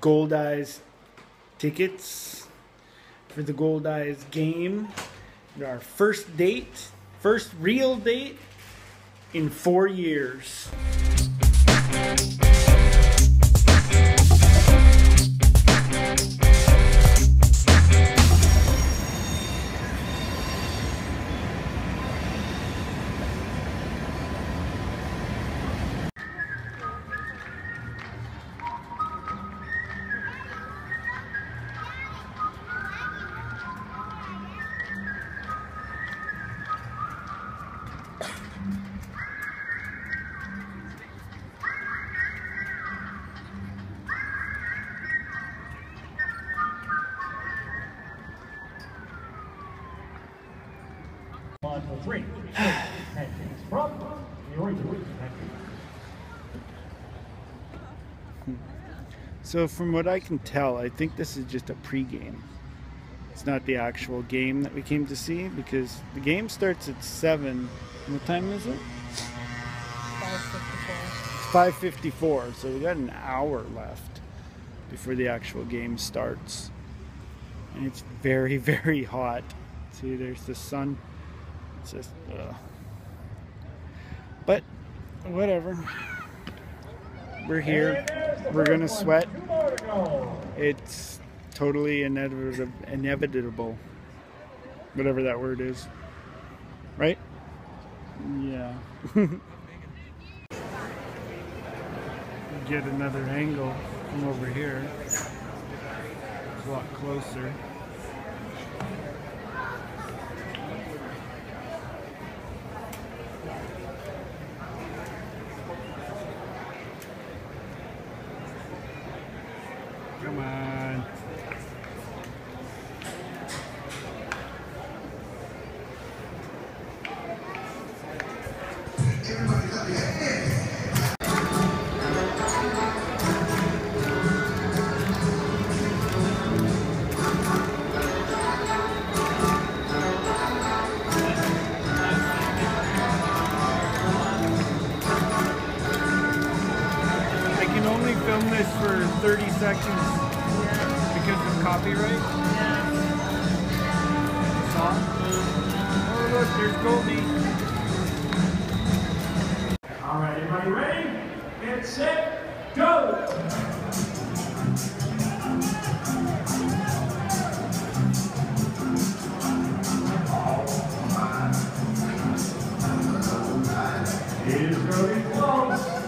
Goldeyes tickets for the Goldeyes game. Our first date, first real date in four years. Three. From. So, from what I can tell, I think this is just a pregame. It's not the actual game that we came to see because the game starts at 7. What time is it? It's 5.54, so we got an hour left before the actual game starts. And it's very, very hot. See, there's the sun. It's just. But, whatever. We're here. We're sweat. More to go. It's totally inevitable, inevitable. Whatever that word is. Right? Yeah. Get another angle from over here. It's a lot closer. Copyright. Song. Oh look, there's Goldie. All right, everybody ready? Get set, go! Is going close.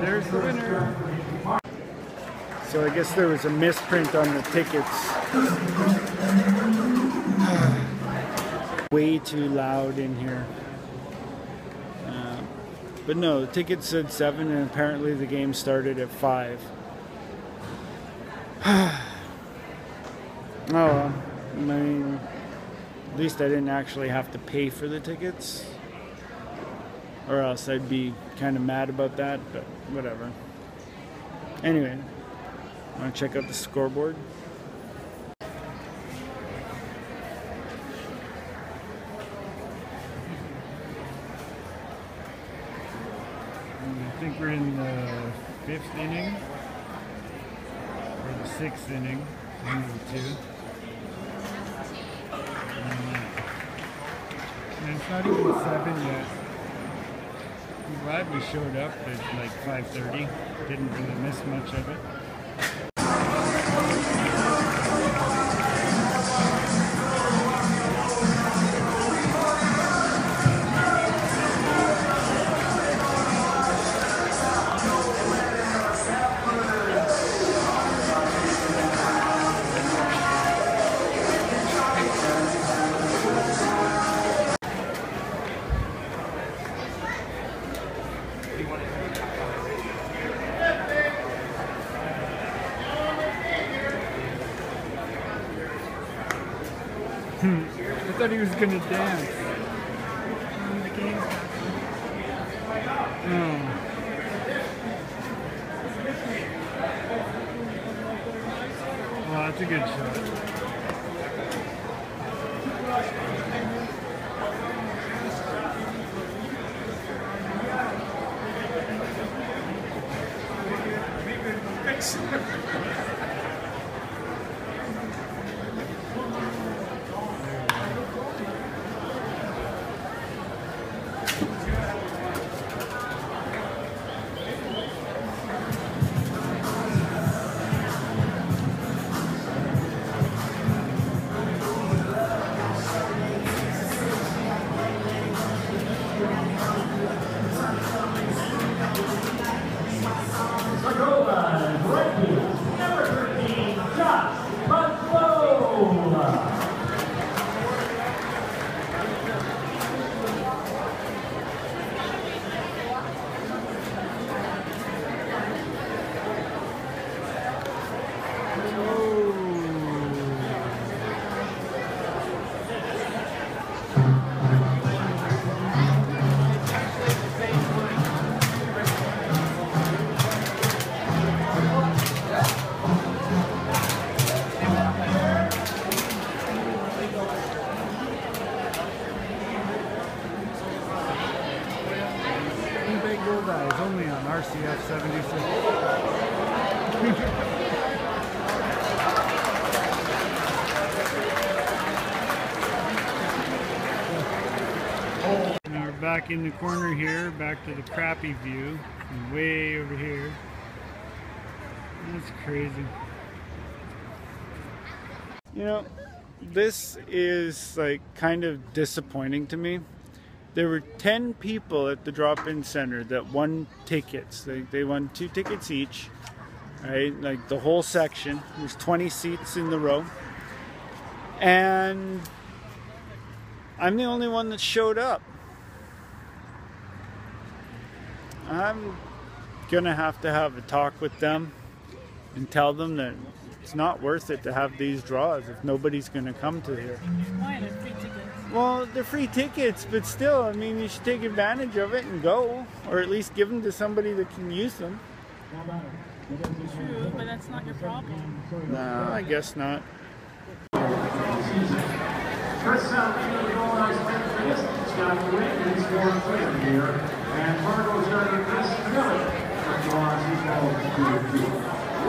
There's the winner. So I guess there was a misprint on the tickets. Way too loud in here. Uh, but no, the ticket said 7 and apparently the game started at 5. oh. I mean, at least I didn't actually have to pay for the tickets. Or else I'd be kind of mad about that, but whatever. Anyway, want to check out the scoreboard? I think we're in the fifth inning or the sixth inning, one of the two. And it's not even seven yet. I'm glad we showed up at like 5:30. Didn't really miss much of it. thought he was gonna dance. Oh. That's a good shot. Thanks. Gold only on RCF 76. Now we're back in the corner here, back to the crappy view, and way over here. That's crazy. You know, this is like kind of disappointing to me. There were 10 people at the drop in center that won tickets. They, they won two tickets each, right? Like the whole section. There's 20 seats in the row. And I'm the only one that showed up. I'm gonna have to have a talk with them and tell them that it's not worth it to have these draws if nobody's gonna come to here. Why? They're free tickets. Well, they're free tickets, but still, I mean, you should take advantage of it and go, or at least give them to somebody that can use them. True, but that's not your problem. No, I guess not. Chris Salvino, the goal line for this, Scott Wynn, scoring clear here. And Marco starting Chris Miller. Chris Lawrence, he's going to two.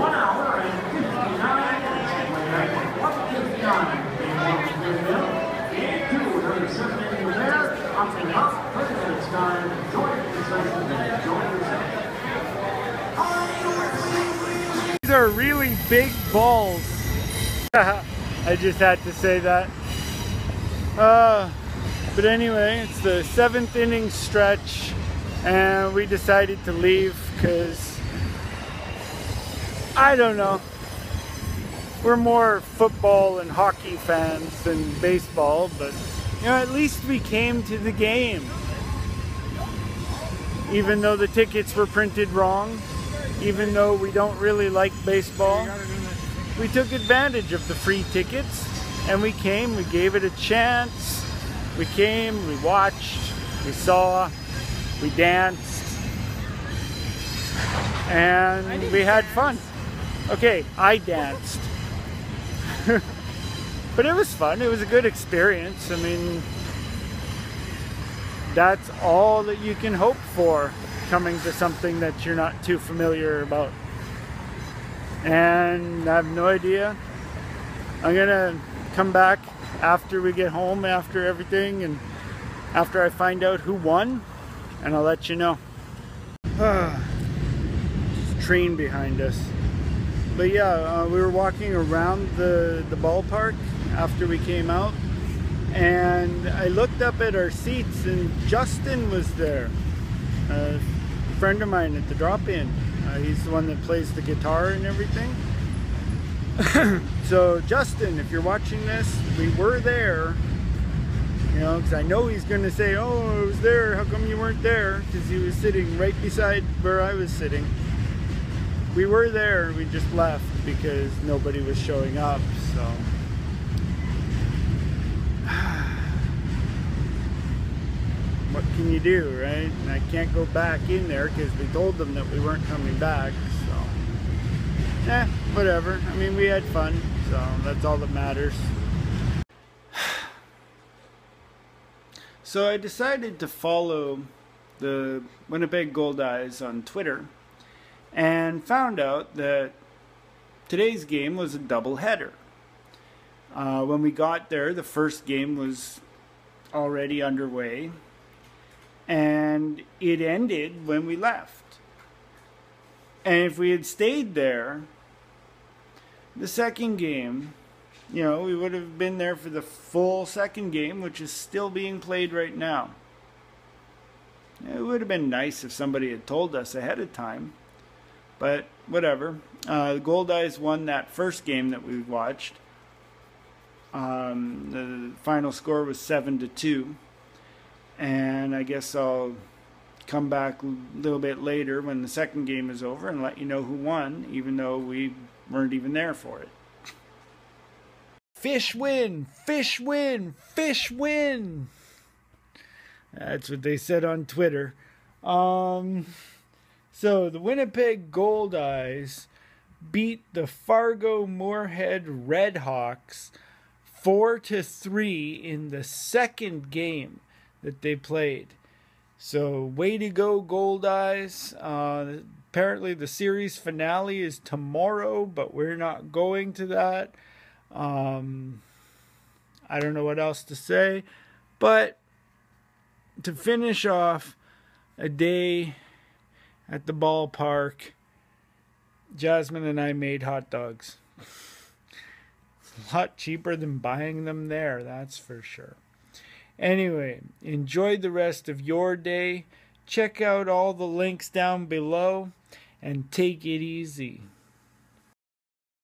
One hour and 59 minutes. One fifty-nine. Game one for Mill. Game two, another seven inning affair. Up and up, 30 minutes time. Join the session and join the session. These are really big balls. I just had to say that. Uh, but anyway, it's the seventh inning stretch, and we decided to leave because I don't know. We're more football and hockey fans than baseball, but you know, at least we came to the game. Even though the tickets were printed wrong, even though we don't really like baseball, we took advantage of the free tickets and we came, we gave it a chance. We came, we watched, we saw, we danced, and we had fun. Okay, I danced. but it was fun. It was a good experience. I mean, that's all that you can hope for coming to something that you're not too familiar about. And I have no idea. I'm gonna come back after we get home, after everything, and after I find out who won, and I'll let you know. train behind us. But yeah, uh, we were walking around the, the ballpark after we came out, and I looked up at our seats, and Justin was there. A friend of mine at the drop-in. Uh, he's the one that plays the guitar and everything. so Justin, if you're watching this, we were there. You know, because I know he's going to say, "Oh, I was there. How come you weren't there?" Because he was sitting right beside where I was sitting. We were there. We just left because nobody was showing up. So. What can you do, right? And I can't go back in there because we told them that we weren't coming back. So, eh, whatever. I mean, we had fun, so that's all that matters. So I decided to follow the Winnipeg Goldeyes on Twitter and found out that today's game was a double header. Uh, when we got there, the first game was already underway, and it ended when we left. And if we had stayed there, the second game, you know, we would have been there for the full second game, which is still being played right now. It would have been nice if somebody had told us ahead of time, but whatever. Uh, the Goldeyes won that first game that we watched. Um, the final score was seven to two, and I guess I'll come back a little bit later when the second game is over and let you know who won, even though we weren't even there for it. Fish win! Fish win! Fish win! That's what they said on Twitter. Um, so the Winnipeg Goldeyes beat the Fargo Moorhead Redhawks four to three in the second game that they played. So way to go, Goldeyes! Uh, apparently the series finale is tomorrow, but we're not going to that. Um, I don't know what else to say, but to finish off a day at the ballpark, Jasmen and I made hot dogs. A lot cheaper than buying them there, that's for sure. Anyway, enjoy the rest of your day. Check out all the links down below and take it easy.